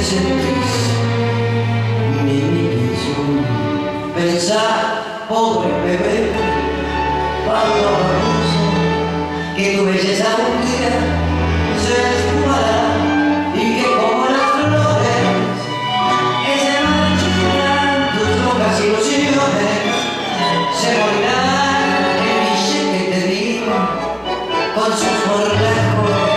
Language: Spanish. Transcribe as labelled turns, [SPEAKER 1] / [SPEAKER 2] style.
[SPEAKER 1] te sentís, mi pobre bebé, cuando famoso, que tu belleza un día se esfumará y que como las flores que se marchitan tus locas ilusiones se morirán en mi que te digo con sus morlejos.